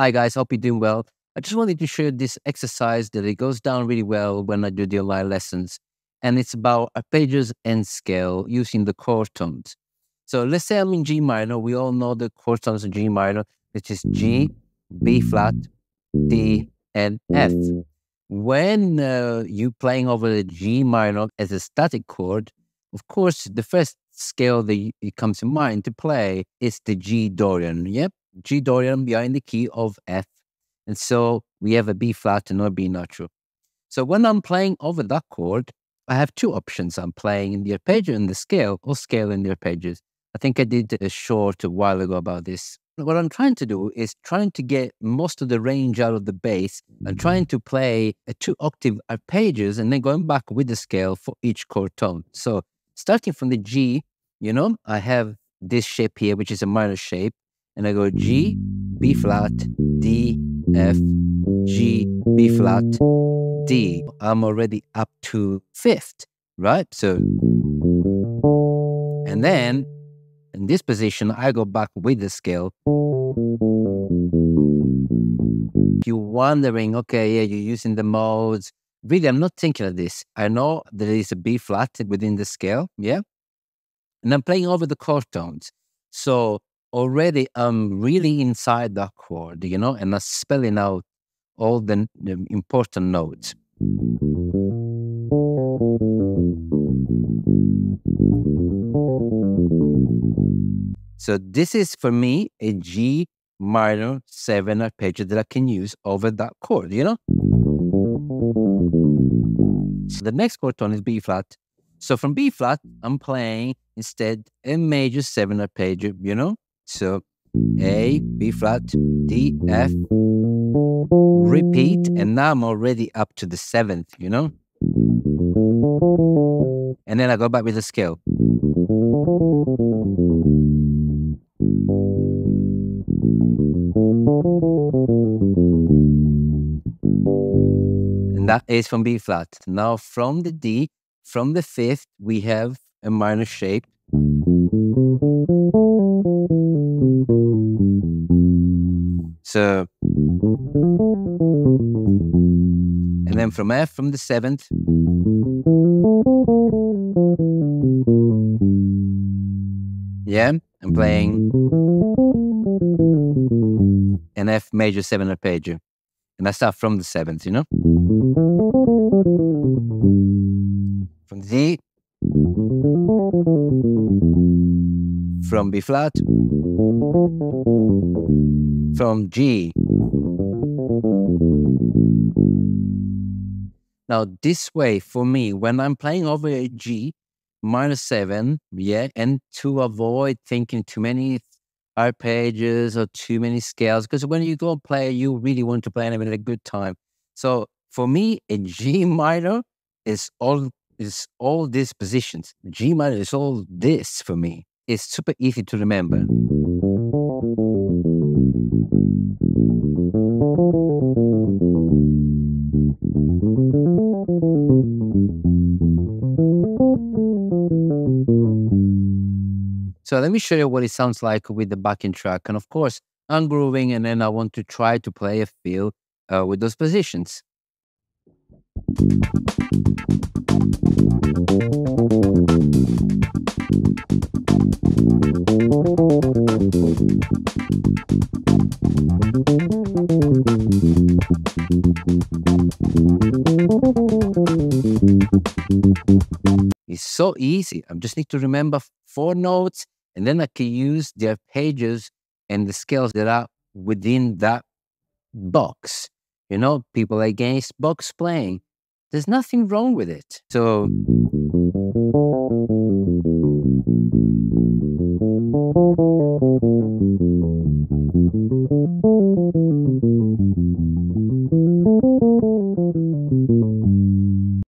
Hi guys, hope you're doing well. I just wanted to show you this exercise that it goes down really well when I do the online lessons. And it's about arpeggios and scale using the chord tones. So let's say I'm in G minor. We all know the chord tones of G minor, which is G, B flat, D, and F. When uh, you're playing over the G minor as a static chord, of course, the first scale that comes to mind to play is the G Dorian. Yep, G Dorian behind the key of F. And so we have a B flat and not B natural. So when I'm playing over that chord, I have two options. I'm playing in the arpeggio and the scale or scale in the arpeggios. I think I did a short a while ago about this. What I'm trying to do is trying to get most of the range out of the bass and trying to play a two octave arpeggios and then going back with the scale for each chord tone. So starting from the G, you know, I have this shape here, which is a minor shape, and I go G, B flat, D, F, G, B flat, D. I'm already up to fifth, right? So, and then in this position, I go back with the scale. You're wondering, okay, yeah, you're using the modes. Really, I'm not thinking of this. I know there is a B flat within the scale, yeah? And I'm playing over the chord tones. So already I'm really inside that chord, you know, and I'm spelling out all the, the important notes. So this is for me a G minor seven arpeggio that I can use over that chord, you know? The next chord tone is B flat. So from B flat, I'm playing instead a major seven arpeggio, you know? So A, B flat, D, F, repeat, and now I'm already up to the seventh, you know? And then I go back with the scale. And that is from B flat. Now from the D, from the fifth, we have a minor shape. So, and then from F, from the seventh, yeah, I'm playing an F major seven arpeggio. And I start from the seventh, you know? From D, from B flat, from G. Now, this way for me, when I'm playing over a G minor seven, yeah, and to avoid thinking too many arpeggios or too many scales, because when you go and play, you really want to play and having a good time. So for me, a G minor is all is all these positions. G minor is all this for me. It's super easy to remember. So let me show you what it sounds like with the backing track. And of course, I'm grooving and then I want to try to play a feel uh, with those positions. It's so easy. I just need to remember four notes and then I can use the arpeggios and the scales that are within that box. You know, people against box playing. There's nothing wrong with it. So